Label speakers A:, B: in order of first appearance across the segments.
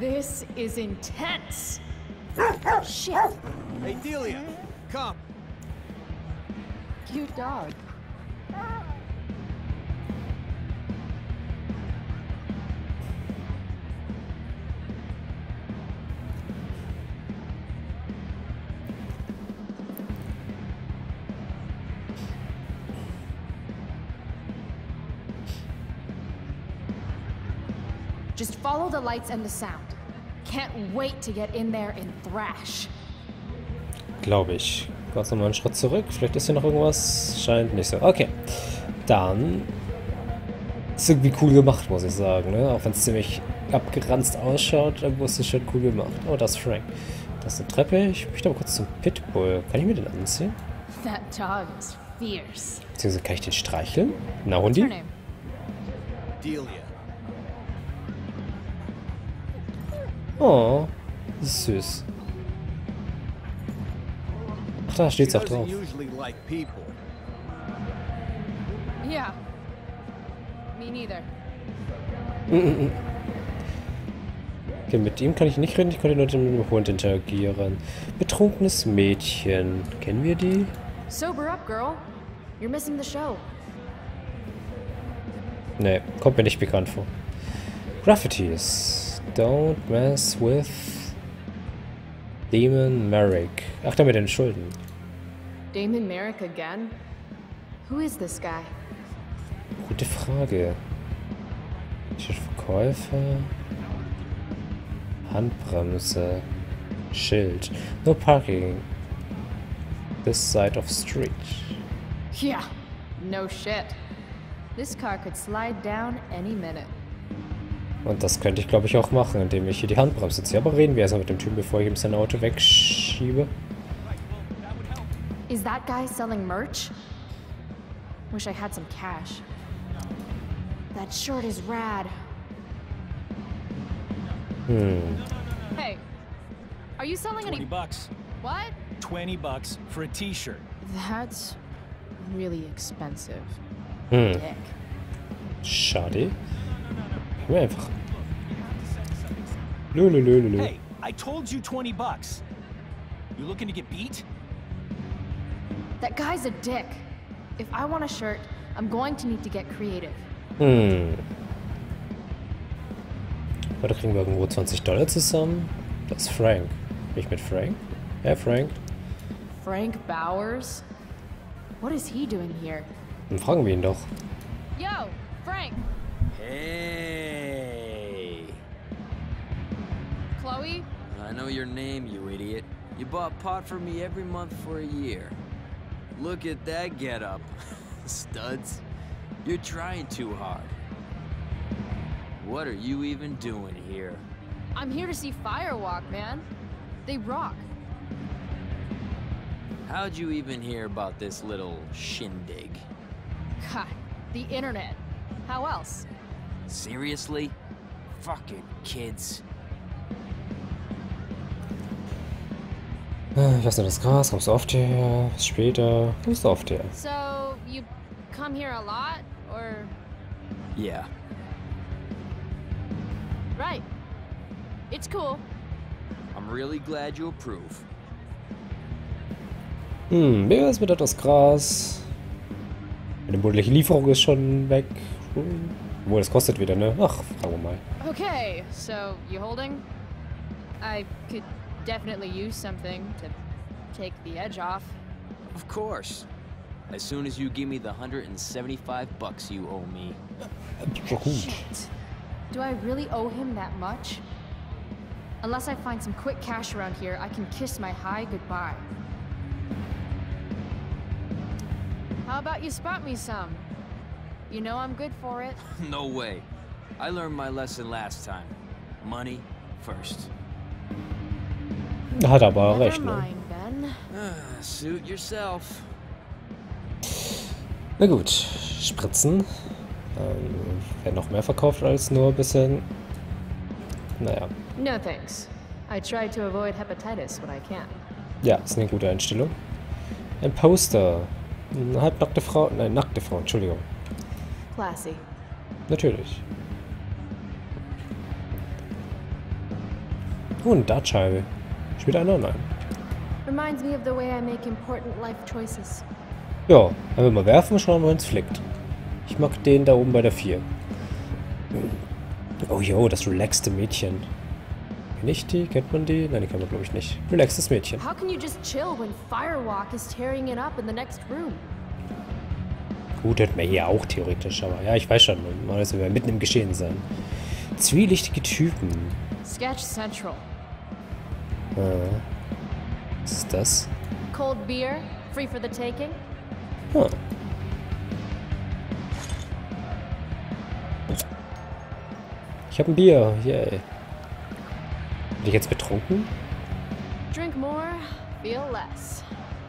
A: This is intense. Shit.
B: Hey, Delia, come.
A: Cute dog. Just follow the lights and the sound. Can't wait to get in there and thrash.
C: Glaube ich. Kurz nochmal einen Schritt zurück. Vielleicht ist hier noch irgendwas. Scheint nicht so. Okay. Dann. Ist irgendwie cool gemacht, muss ich sagen. Ne? Auch wenn es ziemlich abgeranzt ausschaut, irgendwo ist es schon cool gemacht. Oh, das ist Frank. Das ist eine Treppe. Ich möchte aber kurz zum Pitbull. Kann ich mir den anziehen?
A: That dog is fierce.
C: Beziehungsweise kann ich den streicheln? Na, Hundi?
A: name?
B: Delia.
C: Oh, das ist süß. Ach, da steht's auch drauf.
A: Yeah. Me neither.
C: Okay, mit ihm kann ich nicht reden, ich konnte nur mit dem Hund interagieren. Betrunkenes Mädchen. Kennen wir die?
A: Sober up, girl. You're missing the show.
C: Nee, kommt mir nicht bekannt vor. Graffitis. Don't mess with Demon Merrick. Ach, der mit den Schulden.
A: Damon Merrick again? Who is this guy?
C: Gute Frage. Verkäufer. Handbremse. Schild. No parking. This side of street.
A: Yeah, no shit. This car could slide down any minute.
C: Und das könnte ich, glaube ich, auch machen, indem ich hier die Handbremse ziehe. Aber reden wir erstmal mit dem Typen, bevor ich ihm sein Auto wegschiebe.
A: Is that guy selling merch? Wish I had some cash. That shirt is rad.
C: Hm.
A: Hey, are you selling
D: 20
A: any.
D: bucks.
A: What?
D: 20 bucks for a t-shirt.
A: That's really expensive.
C: Hm.
A: Dick.
C: Schade. Gib mir einfach. Lululululu.
D: Hey, I told you 20 bucks. You looking to get beat?
A: That guy's a dick. If I want a shirt, I'm going to need to get creative.
C: Hm. Heute kriegen wir irgendwo 20 Dollar zusammen. Das ist Frank. Bin ich mit Frank? Ja, Frank.
A: Frank Bowers? What is he doing here?
C: Dann fragen wir ihn doch.
A: Yo, Frank!
E: Hey! Know your name, you idiot. You bought pot for me every month for a year. Look at that getup. Studs. You're trying too hard. What are you even doing here?
A: I'm here to see Firewalk, man. They rock.
E: How'd you even hear about this little shindig?
A: God, the internet. How else?
E: Seriously? Fucking kids.
C: Ich lasse nur das Gras. Kommst du oft hierher? Später. Kommst du oft her?
A: So, you come here a lot, or.
E: Yeah.
A: Right. It's cool.
E: I'm really glad you approve.
C: Hm, wie wär's mit etwas Gras? Meine monatliche Lieferung ist schon weg. Hm. Obwohl, das kostet wieder, ne? Ach, fragen wir mal.
A: Okay, so you holding? I could definitely use something to take the edge off.
E: Of course. As soon as you give me the 175 bucks you owe me.
A: Shit. Do I really owe him that much? Unless I find some quick cash around here, I can kiss my high goodbye. How about you spot me some? You know I'm good for it.
E: no way. I learned my lesson last time. Money first.
C: Hat aber recht, ne?
E: Ah.
C: Na gut, Spritzen. Ähm, werden noch mehr verkauft als nur ein bisschen. Naja.
A: No thanks. I try to avoid hepatitis when I can.
C: Ja, ist eine gute Einstellung. Ein Poster. Eine halbnackte Frau. Nein, nackte Frau, Entschuldigung.
A: Classy.
C: Natürlich. Oh, eine Dartscheibe. Spielt einer? Nein. Ja, einfach mal werfen und schauen, wo es flickt. Ich mag den da oben bei der 4. Oh jo, das relaxte Mädchen. Kenn ich die? Kennt man die? Nein, die kennt man glaube ich nicht. Relaxtes Mädchen. Gut, hätten wir hier auch theoretisch, aber ja, ich weiß schon, man müssen wir mitten im Geschehen sein. Zwielichtige Typen.
A: Sketch Central.
C: Was ist das?
A: Cold beer, free for the taking.
C: Ah. Ich habe ein Bier, yay. Bin ich jetzt betrunken?
A: Drink more, feel less.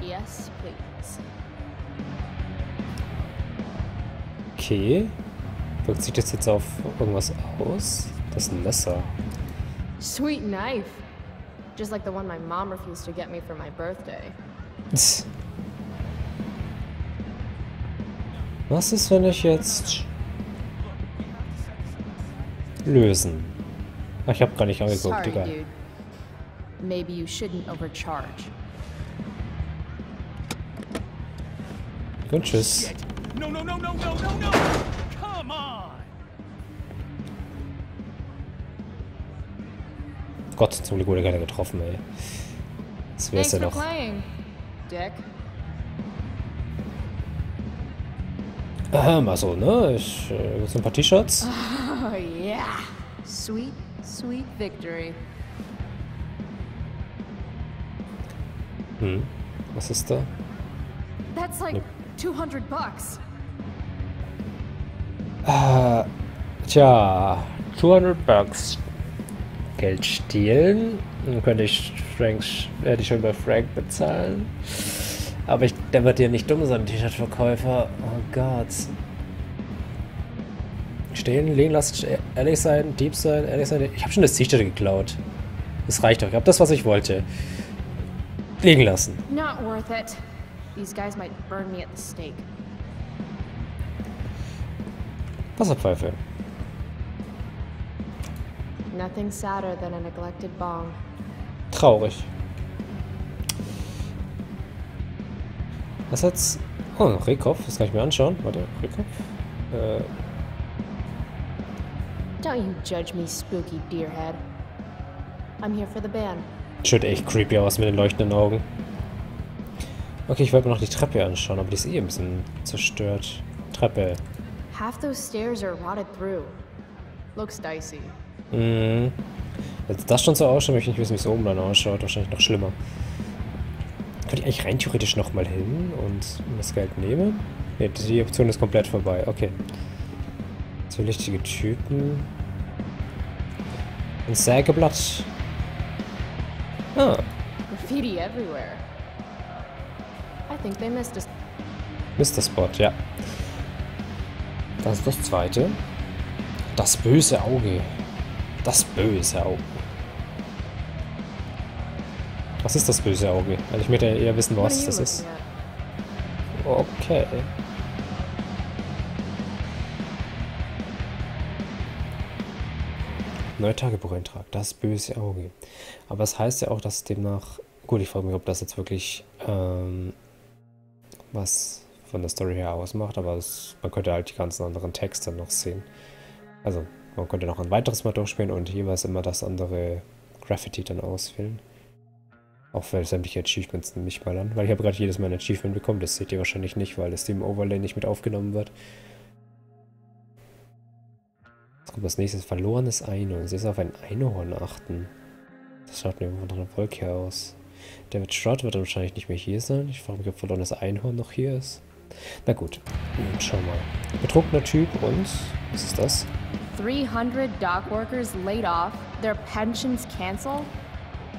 A: Yes, please.
C: Okay. Wirkt sich das jetzt auf irgendwas aus? Das ist ein Messer.
A: Sweet knife. Just like the one my mom refused to get me for my birthday.
C: Was ist, wenn ich jetzt lösen? Ich habe gar nicht angeguckt,
A: Sorry,
C: egal.
A: dude. Maybe you shouldn't overcharge.
C: Und tschüss.
D: No, no, no, no, no, no, no!
C: Gott, zum Glück wurde keiner getroffen, ey. Das wär's ja noch.
A: playing, Dick.
C: Aha, mal so, ne? Ich, äh, so ein paar T-Shirts.
A: Oh yeah. Sweet, sweet victory.
C: Hm. Was ist da?
A: That's like
C: Nope.
A: 200 bucks.
C: Äh, tja, 200 Bucks. Geld stehlen. Dann könnte ich Frank, werde ich schon bei Frank bezahlen. Aber ich, der wird ja nicht dumm sein, T-Shirt-Verkäufer. Oh Gott. Stehlen, liegen lassen, ehrlich sein, Dieb sein, ehrlich sein. Ich habe schon das T-Shirt geklaut. Das reicht doch. Ich habe das, was ich wollte. Liegen lassen.
A: Not worth it. These guys might burn me at the stake.
C: Wasserpfeife.
A: Nothing sadder than a neglected bong.
C: Traurig. Was hat's? Oh, Rehkopf. Das kann ich mir anschauen. Warte, Rehkopf. Äh,
A: Don't you judge me, spooky deerhead. I'm here for the band.
C: schaut echt creepy aus mit den leuchtenden Augen. Okay, ich wollte mir noch die Treppe anschauen, aber die ist eh ein bisschen zerstört. Treppe.
A: Half those stairs are rotted through. Looks dicey.
C: Mhm. Wenn das schon so ausschaut, möchte ich nicht wissen, wie es oben dann ausschaut. Wahrscheinlich noch schlimmer. Könnte ich eigentlich rein theoretisch nochmal hin und das Geld nehmen? Ne, die Option ist komplett vorbei. Okay. Zwielichtige Typen. Ein Sägeblatt. Ah,
A: Graffiti everywhere. I think they missed us.
C: Mr. Spot, ja. Das ist das zweite. Das böse Auge. Das böse Auge. Was ist das böse Auge? Weil ich möchte eher wissen, was das ist. Okay. Neuer Tagebucheintrag. Das böse Auge. Aber es heißt ja auch, dass demnach. Gut, ich frage mich, ob das jetzt wirklich ähm, was von der Story her ausmacht, aber es, man könnte halt die ganzen anderen Texte noch sehen. Also, man könnte noch ein weiteres Mal durchspielen und jeweils immer das andere Graffiti dann auswählen. Auch für sämtliche Achievements ich mal an, weil ich habe gerade jedes Mal ein Achievement bekommen. Das seht ihr wahrscheinlich nicht, weil das Steam Overlay nicht mit aufgenommen wird. Jetzt kommt das nächste, verlorenes Einhorn. Sie ist auf ein Einhorn achten. Das schaut mir von einer Wolke aus. David Stroud wird wahrscheinlich nicht mehr hier sein. Ich frage mich, ob verlorenes Einhorn noch hier ist. Na gut, schau mal. Betrunkener Typ und... Was ist das?
A: 300 dock workers laid off, their pensions canceled.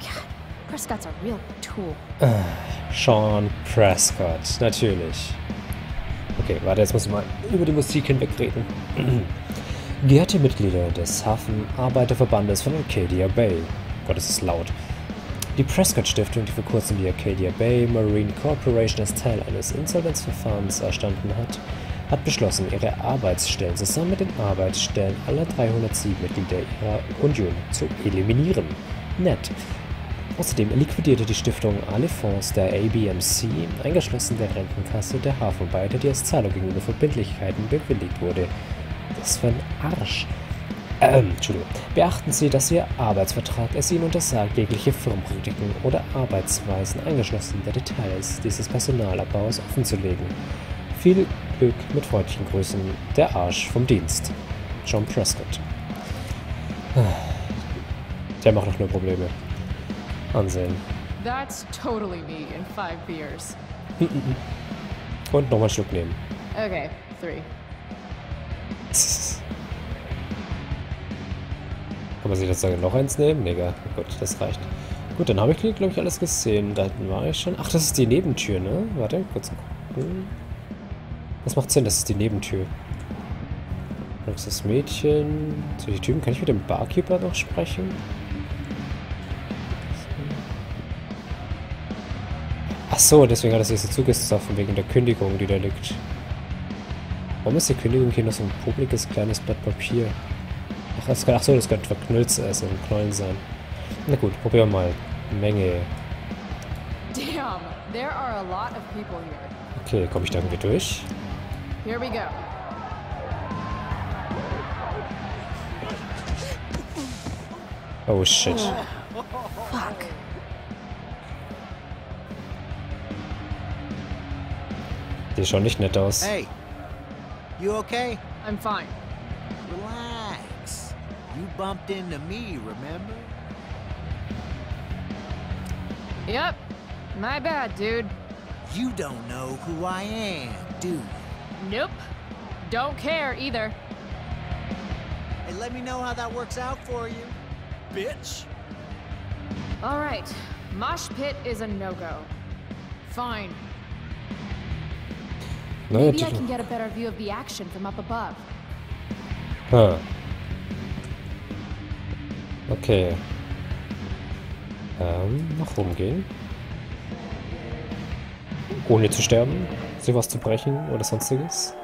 A: God, Prescott's a real tool.
C: Sean Prescott, natürlich. Okay, warte, jetzt muss ich mal über die Musik hinwegreden. Geehrte Mitglieder des Hafenarbeiterverbandes von Arcadia Bay. Gott, das ist laut. Die Prescott Stiftung, die vor kurzem die Arcadia Bay Marine Corporation als Teil eines Insolvenzverfahrens erstanden hat, hat beschlossen, ihre Arbeitsstellen zusammen mit den Arbeitsstellen aller 307 Mitglieder ihrer Union zu eliminieren. nett. Außerdem liquidierte die Stiftung alle Fonds der ABMC, eingeschlossen der Rentenkasse der Hafenarbeiter, die als Zahlung gegenüber Verbindlichkeiten bewilligt wurde. Das für ein Arsch. Ähm, Entschuldigung. Beachten Sie, dass Ihr Arbeitsvertrag es Ihnen untersagt, jegliche Firmenpolitiken oder Arbeitsweisen eingeschlossen der Details dieses Personalabbaus offenzulegen. Viel Glück mit freundlichen Grüßen, der Arsch vom Dienst. John Prescott. Der macht doch nur Probleme. Ansehen.
A: That's totally me in five beers.
C: Und nochmal einen Schluck nehmen.
A: Okay, three.
C: Kann man sich das sagen, noch eins nehmen? Egal. Gut, das reicht. Gut, dann habe ich, glaube ich, alles gesehen. Da hinten war ich schon. Ach, das ist die Nebentür, ne? Warte, kurz gucken. Das macht Sinn, das ist die Nebentür. Das Mädchen. Solche Typen. Kann ich mit dem Barkeeper noch sprechen? Ach so, deswegen hat sich so zugestoffen, wegen der Kündigung, die da liegt. Warum ist die Kündigung hier noch so ein publikes kleines Blatt Papier? Ach, das kann, ach so, das könnte verknüllt also ein Knollen sein. Na gut, probieren wir mal. Menge.
A: Damn, there are a lot of people here.
C: Okay, komme ich da irgendwie durch?
A: Here we go.
C: Oh shit.
A: Fuck.
C: Die schauen nicht nett aus.
B: Hey, you okay?
A: I'm fine.
B: Relax. You bumped into me, remember?
A: Yep. My bad, dude.
B: You don't know who I am, do you?
A: Nope. Don't care either.
B: Hey, let me know how that works out for you, bitch.
A: All right. Mosh pit is a no-go. Fine.
C: Neuer
A: Maybe I can get a better view of the action from up above.
C: Ah. Okay. Ähm, nach oben gehen. Ohne zu sterben, sich was zu brechen oder sonstiges.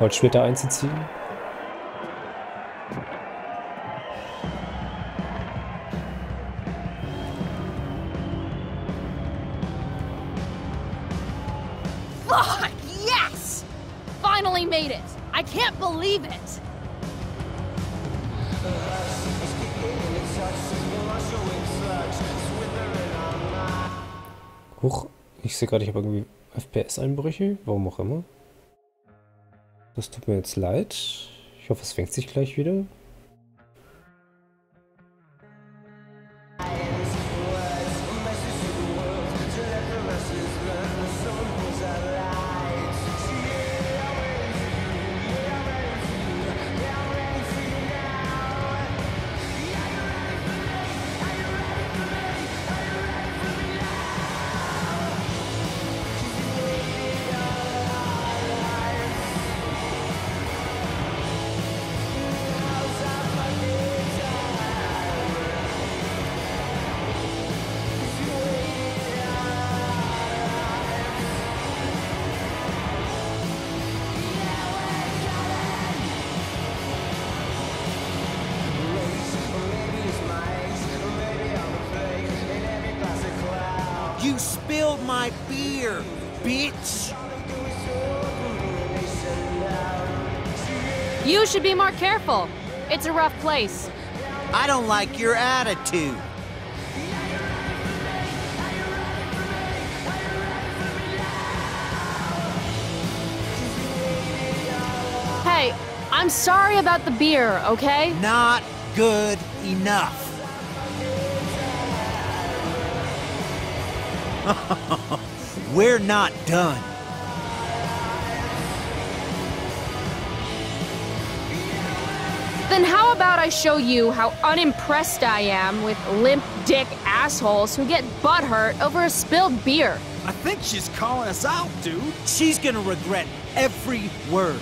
C: Holzsplitter einzuziehen.
A: Fuck! Yes! Finally made it! I can't believe it!
C: Huch, ich sehe gerade, ich habe irgendwie FPS-Einbrüche. Warum auch immer. Das tut mir jetzt leid. Ich hoffe, es fängt sich gleich wieder.
B: Bitch.
A: You should be more careful. It's a rough place.
B: I don't like your attitude.
A: Hey, I'm sorry about the beer, okay?
B: Not good enough. We're not done.
A: Then how about I show you how unimpressed I am with limp dick assholes who get butthurt over a spilled beer?
D: I think she's calling us out, dude.
B: She's gonna regret every word.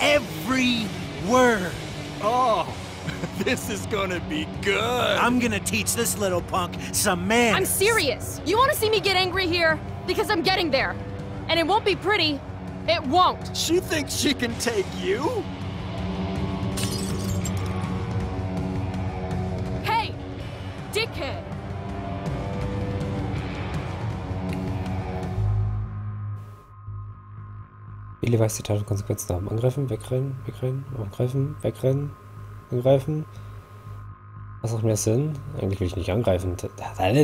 B: Every word.
D: Oh, this is gonna be good.
B: I'm gonna teach this little punk some manners.
A: I'm serious. You want to see me get angry here? Because I'm getting there. And it won't be pretty. It won't.
D: She thinks she can take you?
A: Hey!
F: it!
C: Billy weiß die Tat und Konsequenzen haben. Angreifen, wegrennen, wegrennen, angreifen, wegrennen, angreifen. Was macht mehr Sinn? Eigentlich will ich nicht angreifen. Der,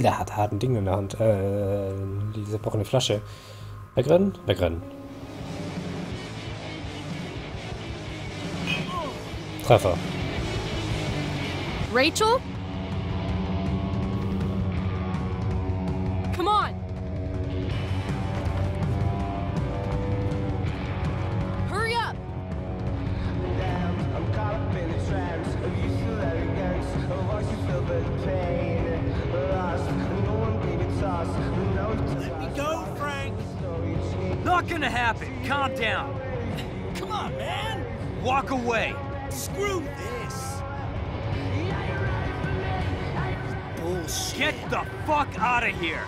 C: der, hat harten Ding in der Hand. Äh, diese eine Flasche. Wegrennen, wegrennen. Treffer.
F: Rachel?
E: Calm down.
B: Come on, man!
E: Walk away.
B: Screw this! Bullshit.
E: Get the fuck out of here.